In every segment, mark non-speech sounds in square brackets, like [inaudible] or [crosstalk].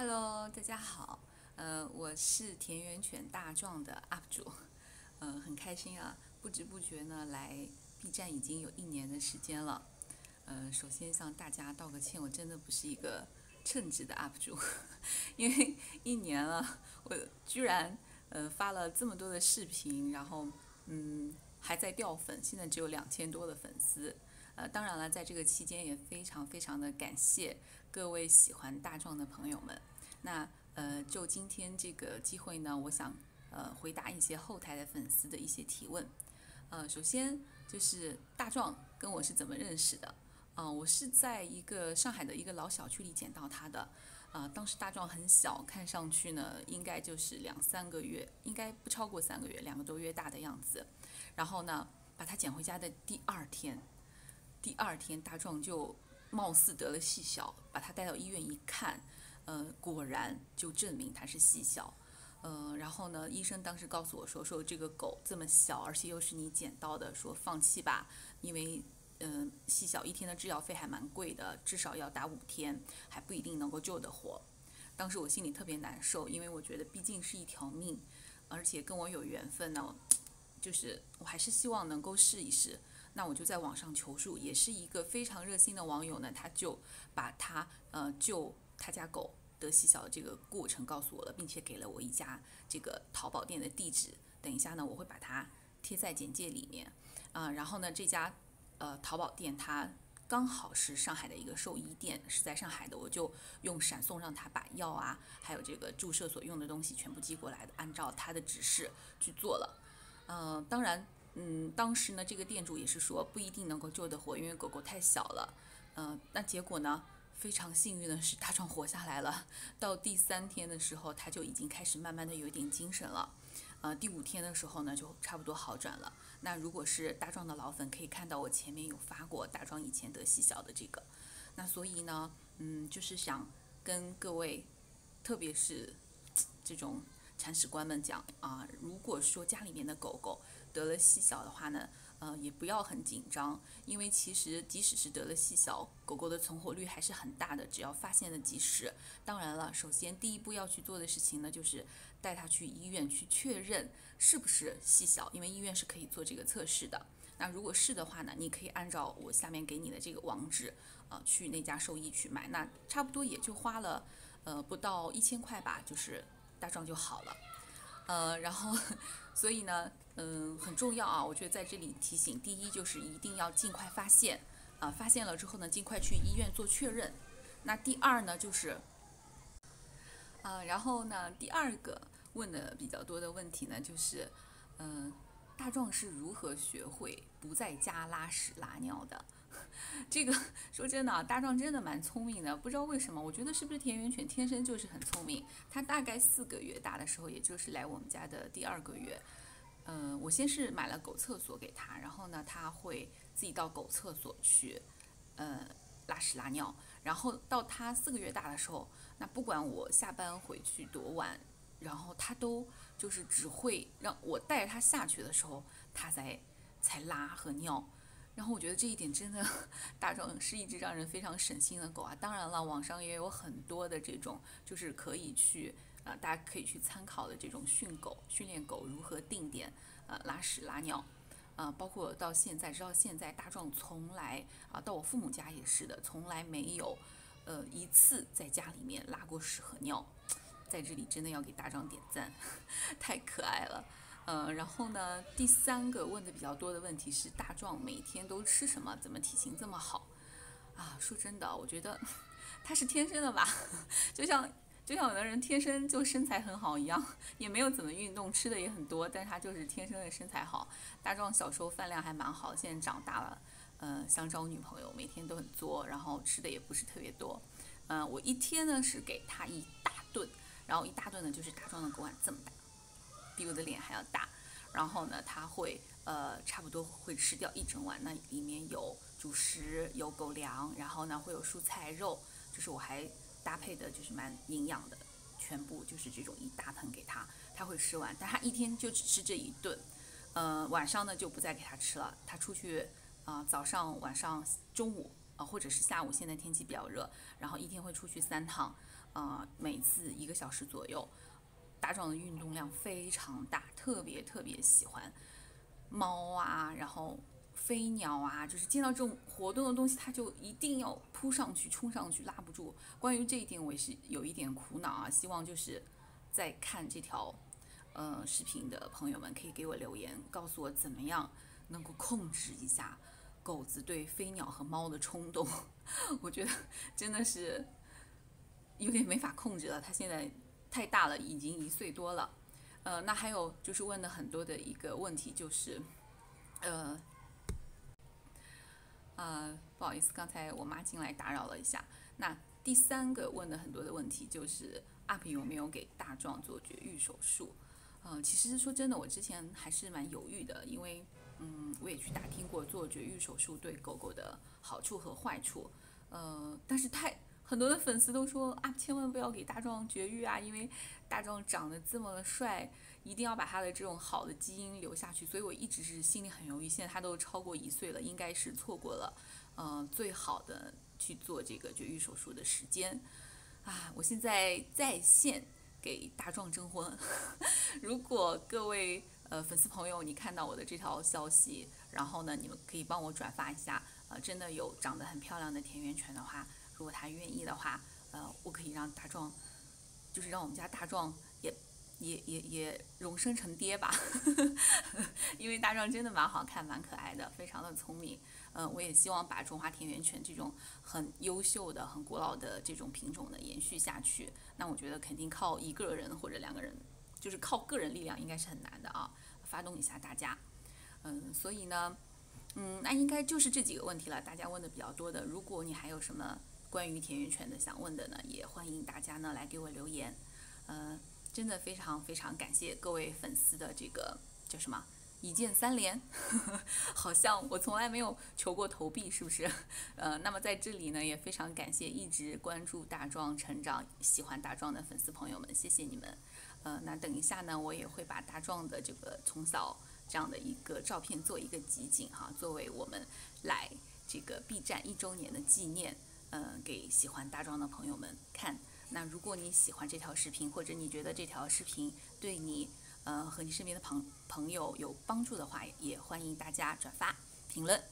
Hello，大家好，呃，我是田园犬大壮的 UP 主，呃，很开心啊，不知不觉呢来 B 站已经有一年的时间了，呃，首先向大家道个歉，我真的不是一个称职的 UP 主，[laughs] 因为一年了，我居然呃发了这么多的视频，然后嗯还在掉粉，现在只有两千多的粉丝。呃，当然了，在这个期间也非常非常的感谢各位喜欢大壮的朋友们。那呃，就今天这个机会呢，我想呃回答一些后台的粉丝的一些提问。呃，首先就是大壮跟我是怎么认识的？啊，我是在一个上海的一个老小区里捡到他的。啊，当时大壮很小，看上去呢应该就是两三个月，应该不超过三个月，两个多月大的样子。然后呢，把他捡回家的第二天。第二天，大壮就貌似得了细小，把他带到医院一看，呃，果然就证明他是细小，呃，然后呢，医生当时告诉我说，说这个狗这么小，而且又是你捡到的，说放弃吧，因为，嗯，细小一天的治疗费还蛮贵的，至少要打五天，还不一定能够救得活。当时我心里特别难受，因为我觉得毕竟是一条命，而且跟我有缘分呢，就是我还是希望能够试一试。那我就在网上求助，也是一个非常热心的网友呢，他就把他呃救他家狗得细小的这个过程告诉我了，并且给了我一家这个淘宝店的地址。等一下呢，我会把它贴在简介里面啊。然后呢，这家呃淘宝店它刚好是上海的一个兽医店，是在上海的，我就用闪送让他把药啊，还有这个注射所用的东西全部寄过来的，按照他的指示去做了。嗯，当然。嗯，当时呢，这个店主也是说不一定能够救得活，因为狗狗太小了。嗯，那结果呢，非常幸运的是大壮活下来了。到第三天的时候，他就已经开始慢慢的有一点精神了。呃，第五天的时候呢，就差不多好转了。那如果是大壮的老粉，可以看到我前面有发过大壮以前得细小的这个。那所以呢，嗯，就是想跟各位，特别是 [tsk] 这种铲屎官们讲啊，如果说家里面的狗狗，得了细小的话呢，呃，也不要很紧张，因为其实即使是得了细小，狗狗的存活率还是很大的，只要发现的及时。当然了，首先第一步要去做的事情呢，就是带它去医院去确认是不是细小，因为医院是可以做这个测试的。那如果是的话呢，你可以按照我下面给你的这个网址，呃，去那家兽医去买，那差不多也就花了，呃，不到一千块吧，就是大壮就好了。呃，然后，[laughs] 所以呢，嗯，很重要啊，我觉得在这里提醒，第一就是一定要尽快发现，啊，发现了之后呢，尽快去医院做确认。那第二呢，就是，啊，然后呢，第二个问的比较多的问题呢，就是，嗯，大壮是如何学会不在家拉屎拉尿的？[laughs] 这个说真的，大壮真的蛮聪明的，不知道为什么，我觉得是不是田园犬天生就是很聪明。它大概四个月大的时候，也就是来我们家的第二个月，嗯，我先是买了狗厕所给它，然后呢，它会自己到狗厕所去，呃，拉屎拉尿。然后到它四个月大的时候，那不管我下班回去多晚，然后它都就是只会让我带着它下去的时候，它才才拉和尿。然后我觉得这一点真的，大壮是一只让人非常省心的狗啊。当然了，网上也有很多的这种，就是可以去呃，大家可以去参考的这种训狗、训练狗如何定点呃拉屎拉尿，啊，包括到现在，直到现在，大壮从来啊，到我父母家也是的，从来没有呃一次在家里面拉过屎和尿，在这里真的要给大壮点赞，[laughs] 太可爱了。嗯，然后呢？第三个问的比较多的问题是大壮每天都吃什么？怎么体型这么好？啊，说真的，我觉得 [laughs] 他是天生的吧，[laughs] 就像就像有的人天生就身材很好一样，也没有怎么运动，吃的也很多，但是他就是天生的身材好。大壮小时候饭量还蛮好，现在长大了，嗯，想找女朋友，每天都很作，然后吃的也不是特别多。嗯，我一天呢是给他一大顿，然后一大顿呢就是大壮的狗碗这么大。比我的脸还要大，然后呢，它会呃差不多会吃掉一整碗，那里面有主食，有狗粮，然后呢会有蔬菜肉，就是我还搭配的就是蛮营养的，全部就是这种一大盆给它，它会吃完，但它一天就只吃这一顿，呃晚上呢就不再给它吃了，它出去啊早上晚上中午啊，或者是下午，现在天气比较热，然后一天会出去三趟，啊，每次一个小时左右。大壮的运动量非常大，特别特别喜欢猫啊，然后飞鸟啊，就是见到这种活动的东西，他就一定要扑上去、冲上去，拉不住。关于这一点，我也是有一点苦恼啊，希望就是在看这条呃视频的朋友们可以给我留言，告诉我怎么样能够控制一下。狗子对飞鸟和猫的冲动，[laughs] 我觉得真的是有点没法控制了。它现在太大了，已经一岁多了。呃，那还有就是问的很多的一个问题就是，呃，呃，不好意思，刚才我妈进来打扰了一下。那第三个问的很多的问题就是 UP 有没有给大壮做绝育手术？嗯，其实说真的，我之前还是蛮犹豫的，因为。嗯，我也去打听过做绝育手术对狗狗的好处和坏处，呃，但是太很多的粉丝都说啊，千万不要给大壮绝育啊，因为大壮长得这么帅，一定要把他的这种好的基因留下去。所以我一直是心里很犹豫。现在他都超过一岁了，应该是错过了，嗯，最好的去做这个绝育手术的时间啊！我现在在线给大壮征婚，[laughs] 如果各位。呃，粉丝朋友，你看到我的这条消息，然后呢，你们可以帮我转发一下。呃，真的有长得很漂亮的田园犬的话，如果他愿意的话，呃，我可以让大壮，就是让我们家大壮也也也也荣升成爹吧。[laughs] 因为大壮真的蛮好看、蛮可爱的，非常的聪明。嗯，我也希望把中华田园犬这种很优秀的、很古老的这种品种呢延续下去。那我觉得肯定靠一个人或者两个人。就是靠个人力量应该是很难的啊，发动一下大家，嗯，所以呢，嗯，那应该就是这几个问题了，大家问的比较多的。如果你还有什么关于田园犬的想问的呢，也欢迎大家呢来给我留言。嗯，真的非常非常感谢各位粉丝的这个叫什么一键三连，[laughs] 好像我从来没有求过投币，是不是？呃，那么在这里呢，也非常感谢一直关注大壮成长、喜欢大壮的粉丝朋友们，谢谢你们。呃，那等一下呢，我也会把大壮的这个从小这样的一个照片做一个集锦哈，作为我们来这个 B 站一周年的纪念，嗯，给喜欢大壮的朋友们看。那如果你喜欢这条视频，或者你觉得这条视频对你呃和你身边的朋朋友有帮助的话，也欢迎大家转发、评论、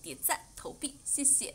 点赞、投币，谢谢。